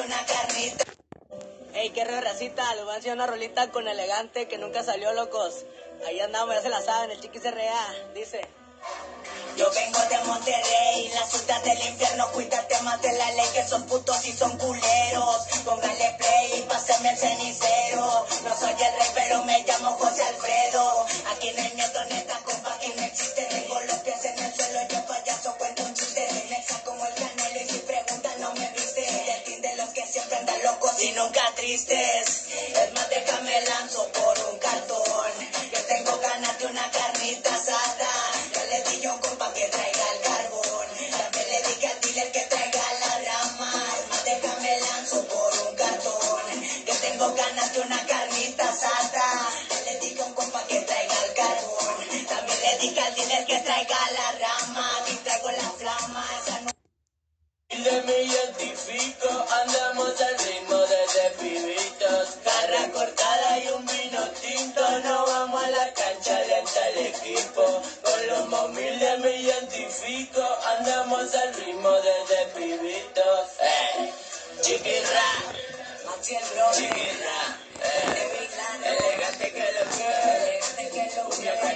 una carnita. Ey, qué re racita, les voy a enseñar una rolita con elegante que nunca salió, locos. Ahí andamos, ya se la saben, el chiqui rea, dice. Yo vengo de Monterrey, la ciudad del infierno, cuídate más de la ley, que son putos y son culeros. Póngale play y pásame el cenicero. No soy el rey, pero me llamo José Alfredo. Aquí en el miedo, neta, nunca tristes. Es más, déjame lanzo por un cartón. Que tengo ganas de una carnita asada. Ya le di yo, compa, que traiga el carbón. También le dije al dealer que traiga la rama. Es más, déjame lanzo por un cartón. Que tengo ganas de una carnita asada. Le dije a un compa que traiga el carbón. También le dije al dealer que traiga la rama. Y traigo la flama. Esa no me identifico, andamos al pibitos. Garra cortada y un vino tinto, no vamos a la cancha de tal equipo. Con los humildes me identifico, andamos al ritmo desde pibitos. Chiquirra, el chiquirra, eh, elegante que lo que. Elegante que lo que.